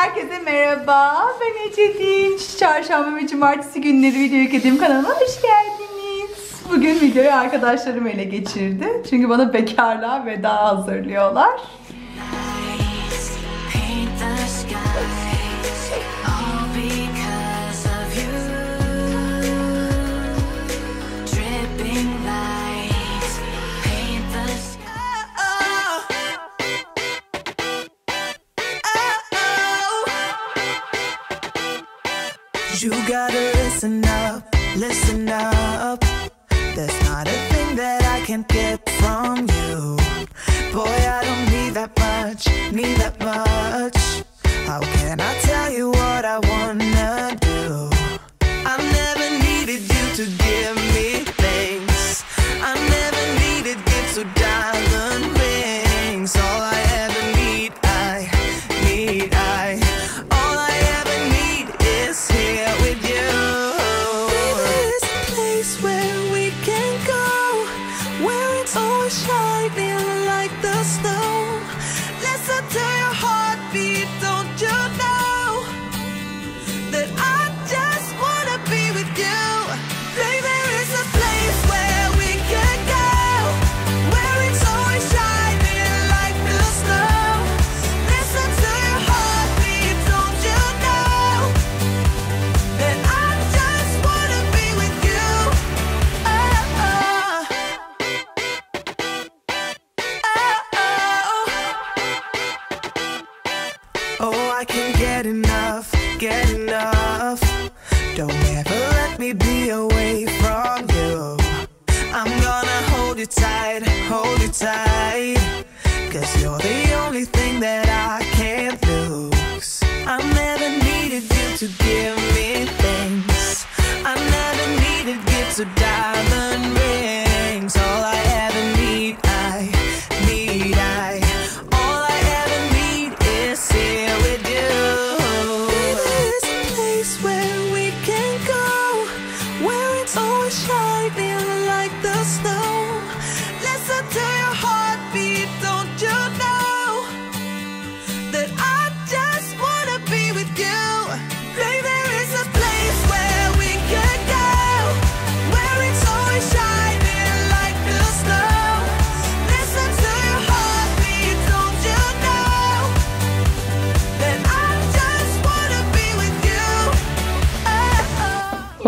Herkese merhaba. Ben Ece Dinç. Çarşamba ve cumartesi günleri video yüklediğim kanalıma hoş geldiniz. Bugün videoyu arkadaşlarım ele geçirdi. Çünkü bana bekarlığa veda hazırlıyorlar. You gotta listen up, listen up. There's not a thing that I can't get from you. Boy, I don't need that much, need that much. How can I tell you what I wanna do? I never needed you to give me things. I never needed gifts or diamond Cause you're the only thing that I can't lose. I never needed you to give me things. I never needed gifts or diamond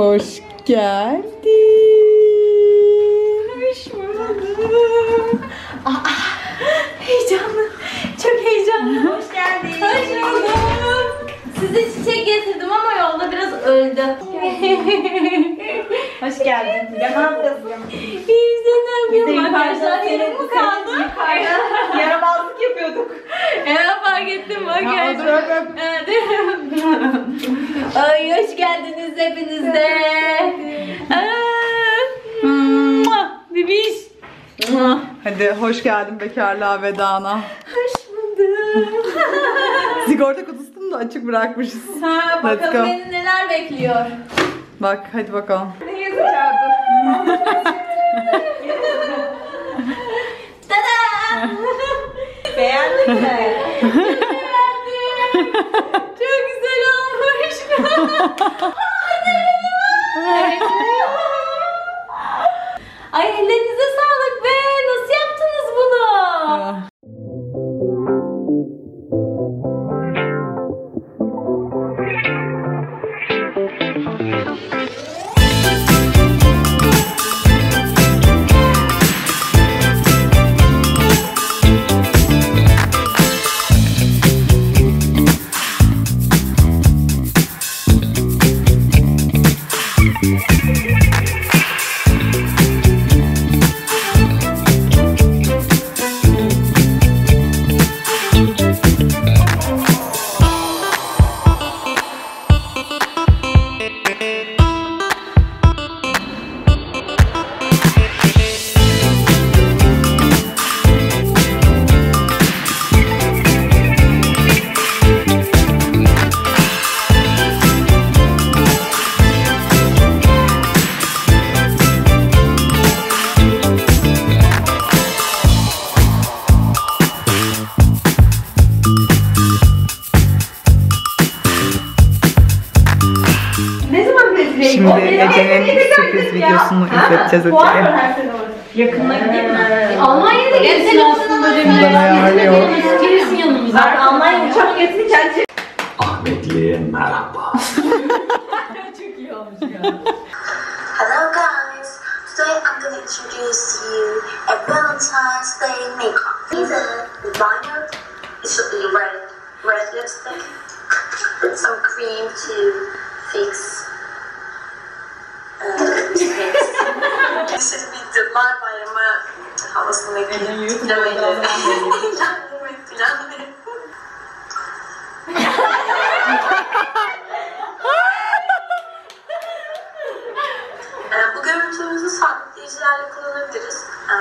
oh. Hoş Hadi hoş geldin bekarlığa vedana. Hoş bulduk. Sigorta kutusunu da açık bırakmışız. Ha Let's bakalım go. beni neler bekliyor. Bak hadi bakalım. Ne yazacağım? Tada! Beğendin mi? Çok güzel olmuş. Ay ellerinize Yakınına gideyim mi? Almanya'da gelsin aslında Buradan ayarlıyor. Gelirsin yanımıza. Ben Almanya uçak biletini kendi Ahmetli'ye merhaba. Hello guys, today I'm going to introduce you a Valentine's Day makeup. These are liner, it should be red, red lipstick, some cream to fix uh, be Dubai bayramı havasına girip planlayın. Planlayın. Ee, Bu görüntümüzü sabitleyicilerle kullanabiliriz. Ee,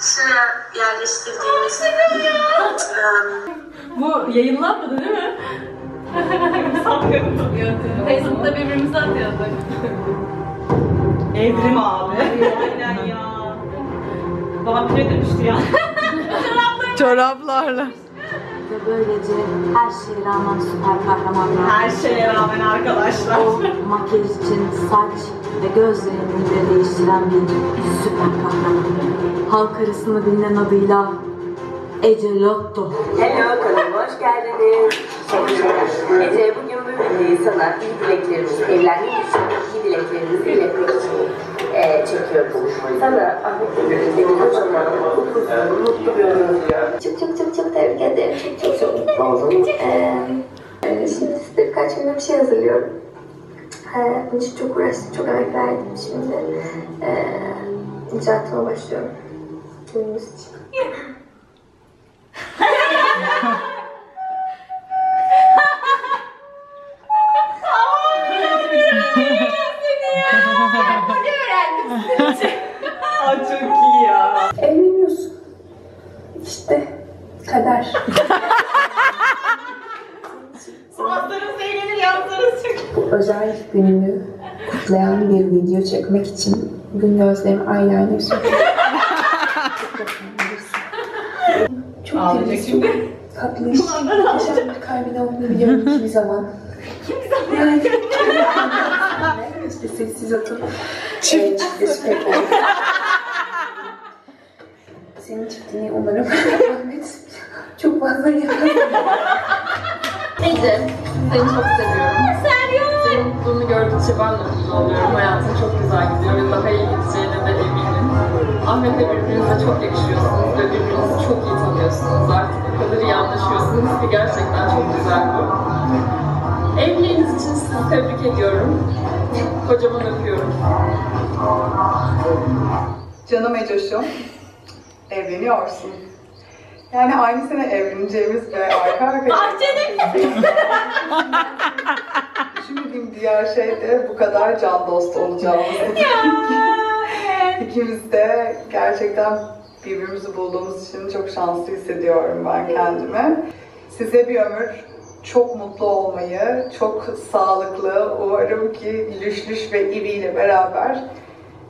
Şuraya yerleştirdiğimiz em, Bu yayınlanmadı değil mi? Facebook'ta birbirimize atıyorduk. Evrim abi. Aynen ya. Vampire dönüştü ya. Çoraplarla. Ve böylece her şeye rağmen süper kahramanlar. Her şeye rağmen arkadaşlar. O makyaj için saç ve göz rengini bile değiştiren bir süper kahraman. Halk arasında bilinen adıyla Ece Lotto. Hello kanalıma hoş geldiniz. Ece bugün videoyu sana iyi dileklerimizi, evlendiğin için iyi dileklerimizi iletmek için eee çekiyorum. Sana Ahmet'le birlikte kocaman, upuzun, mutlu bir ömür. Çok çok çok çok tebrik ederim. Çok çok çok mutlu oldum. Eee, e, şimdi size birkaç günde bir şey hazırlıyorum. Eee, bunun için çok uğraştım, çok emek verdim. Şimdi eee icraatıma başlıyorum. Günümüz için. Bu özel gününü kutlayan bir video çekmek için bugün gözlerimi eyeliner sürdüm. Çok Ağlayacak şimdi. tatlı iş. Yaşam bir kalbine olduğunu biliyorum hiçbir zaman. Yani işte sessiz atın. Çift. Çift pekler. Senin çiftini umarım Ahmet çok fazla yapar. Ece, seni çok seviyorum. Senin mutluluğunu gördükçe ben de mutlu oluyorum. Hayatın çok güzel gidiyor ve daha iyi gideceğine de eminim. Ahmet'le birbirinize çok yakışıyorsunuz ve birbirinizi çok iyi tanıyorsunuz. Artık bu kadar iyi anlaşıyorsunuz ki gerçekten çok güzel bu. Evliliğiniz için sizi tebrik ediyorum. Kocaman öpüyorum. Canım Ecoş'um, evleniyorsun. Yani aynı sene evleneceğimiz ve arka arkaya... Düşünmediğim diğer şey de bu kadar can dostu olacağımız. İkimiz de gerçekten birbirimizi bulduğumuz için çok şanslı hissediyorum ben kendimi. Size bir ömür çok mutlu olmayı, çok sağlıklı, umarım ki Lüş Lüş ve İvi ile beraber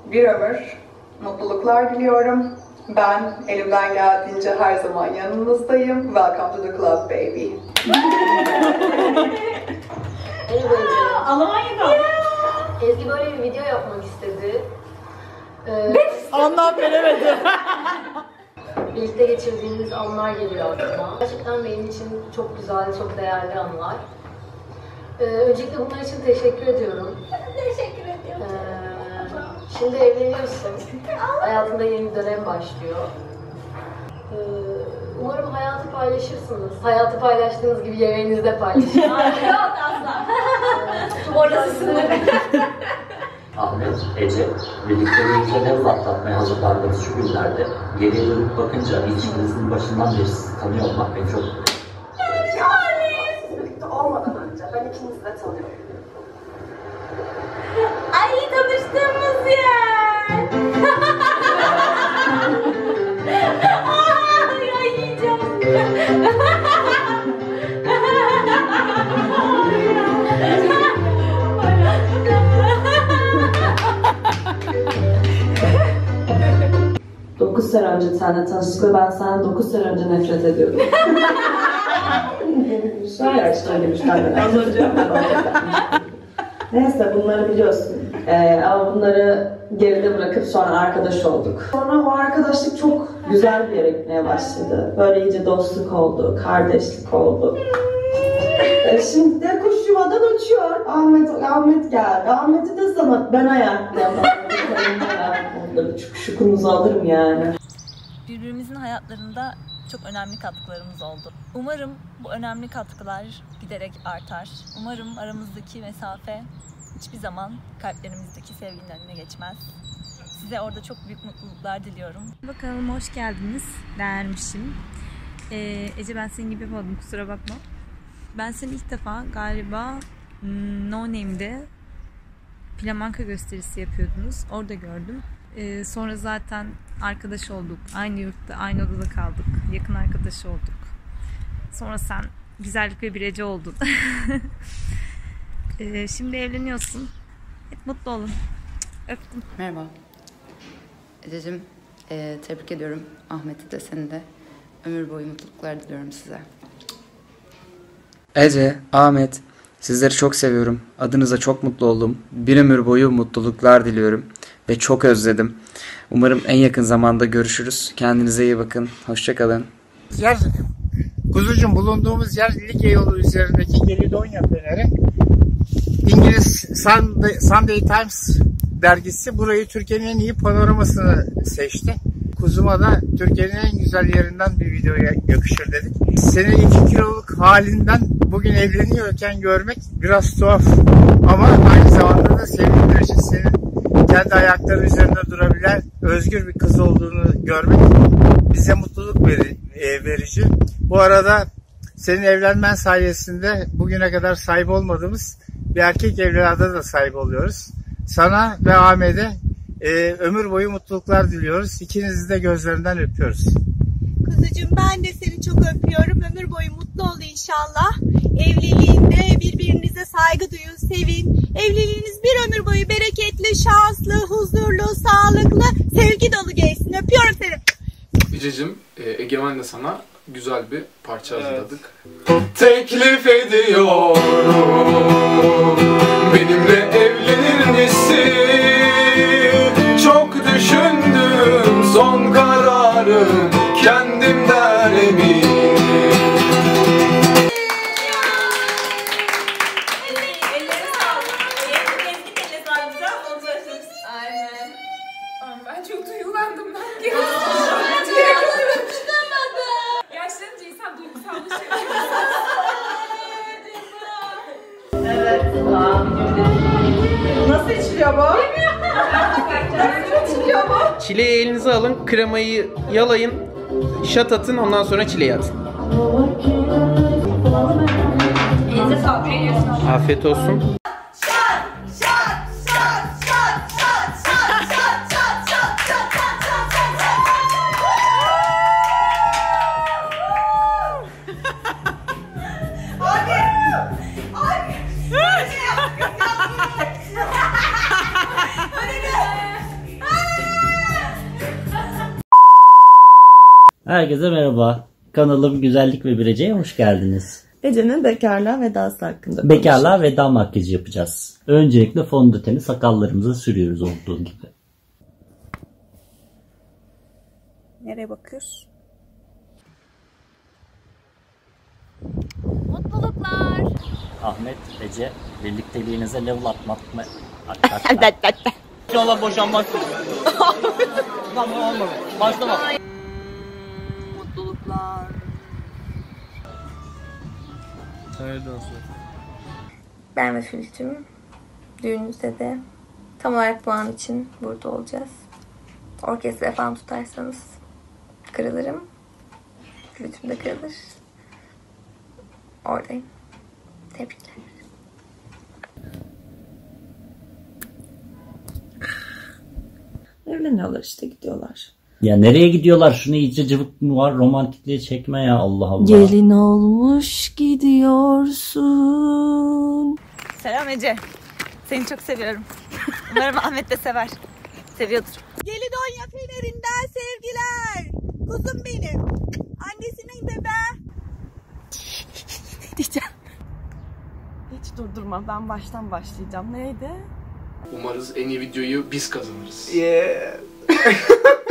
bir ömür mutluluklar diliyorum. Ben elimden geldiğince her zaman yanınızdayım. Welcome to the club baby. Merhaba Ece. Almanya'da. Ezgi böyle bir video yapmak istedi. Ee, Ondan veremedim. birlikte geçirdiğimiz anlar geliyor aklıma. Gerçekten benim için çok güzel, çok değerli anlar. Ee, öncelikle bunlar için teşekkür ediyorum. Teşekkür ediyorum. Ee, şimdi evleniyorsun. Hayatında yeni bir dönem başlıyor. Ee, umarım hayatı paylaşırsınız. Hayatı paylaştığınız gibi yemeğinizi de paylaşın. Yok asla. Orası sınırı. Ahmet, Ece, birlikte bir ülkede atlatmaya hazırlandığınız şu günlerde geriye dönüp bakınca ilişkinizin başından beri sizi tanıyor olmak beni çok önce seninle tanıştık ve ben senden dokuz sene önce nefret ediyordum. Söyler söylemişler. Az önce. Neyse bunları biliyorsun. Ee, ama bunları geride bırakıp sonra arkadaş olduk. Sonra o arkadaşlık çok güzel bir yere gitmeye başladı. Böyle iyice dostluk oldu, kardeşlik oldu. Ee, şimdi de kuş yuvadan uçuyor. Ahmet, Ahmet geldi. Ahmet'i de sana ben ayartlayamam. Şu kuşumuzu alırım yani. Birbirimizin hayatlarında çok önemli katkılarımız oldu. Umarım bu önemli katkılar giderek artar. Umarım aramızdaki mesafe hiçbir zaman kalplerimizdeki sevginin önüne geçmez. Size orada çok büyük mutluluklar diliyorum. Bakalım hoş geldiniz dermişim. Ee, Ece ben senin gibi yapamadım kusura bakma. Ben seni ilk defa galiba hmm, No Name'de Plamanka gösterisi yapıyordunuz. Orada gördüm. Ee, sonra zaten arkadaş olduk. Aynı yurtta, aynı odada kaldık. Yakın arkadaş olduk. Sonra sen güzellik ve bireci oldun. Ee, şimdi evleniyorsun. Hep mutlu olun. Öptüm. Merhaba. Ececiğim, eee, tebrik ediyorum. Ahmet'i de seni de. Ömür boyu mutluluklar diliyorum size. Ece, Ahmet, sizleri çok seviyorum. Adınıza çok mutlu oldum. Bir ömür boyu mutluluklar diliyorum. Ve çok özledim. Umarım en yakın zamanda görüşürüz. Kendinize iyi bakın. Hoşçakalın. Yer, kuzucuğum bulunduğumuz yer Likya yolu üzerindeki Gelidonya Feneri. İngiliz Sunday, Sunday Times dergisi burayı Türkiye'nin en iyi panoramasını seçti. Kuzuma da Türkiye'nin en güzel yerinden bir videoya yakışır dedik. Seni 2 kiloluk halinden bugün evleniyorken görmek biraz tuhaf. Ama aynı zamanda da sevindirici. Senin kendi ayakları üzerinde durabilen özgür bir kız olduğunu görmek bize mutluluk e, verici. Bu arada senin evlenmen sayesinde bugüne kadar sahip olmadığımız bir erkek evlada da sahip oluyoruz. Sana ve Ahmet'e e, ömür boyu mutluluklar diliyoruz. İkinizi de gözlerinden öpüyoruz. Kuzucuğum ben de seni çok öpüyorum. Ömür boyu mutlu ol inşallah. Evliliğinde birbirinize saygı duyun, sevin. Evliliğiniz bir ömür boyu bereketli, şanslı, huzurlu, sağlıklı, sevgi dolu geçsin. Öpüyorum seni. Ececiğim, e, Egemen'le sana güzel bir parça hazırladık. Teklif ediyorum Benimle evlenir misin? Çileği elinize alın, kremayı yalayın, şat atın, ondan sonra çileği atın. Afiyet olsun. Herkese merhaba. Kanalım Güzellik ve Birece'ye hoş geldiniz. Ece'nin bekarlığa vedası hakkında Bekarlığa veda makyajı yapacağız. Öncelikle fondöteni sakallarımıza sürüyoruz olduğu gibi. Nereye bakıyoruz? Mutluluklar. Ahmet, Ece, birlikteliğinize level atmak mı? İnşallah boşanmazsın. Tamam olmadı. Başlama. Hayırlı olsun. Ben ve Flütüm düğününüzde de tam olarak bu an için burada olacağız. Orkestra falan tutarsanız kırılırım. Flütüm de kırılır. Oradayım. Tebrikler. Evleniyorlar işte gidiyorlar. Ya nereye gidiyorlar? Şunu iyice cıvık mı var? Romantikliğe çekme ya Allah Allah. Gelin olmuş gidiyorsun. Selam Ece. Seni çok seviyorum. Umarım Ahmet de sever. Seviyordur. Gelidonya Feneri'nden sevgiler. Kuzum benim. Annesinin de ben. Diyeceğim. Hiç durdurma. Ben baştan başlayacağım. Neydi? Umarız en iyi videoyu biz kazanırız. Yeah.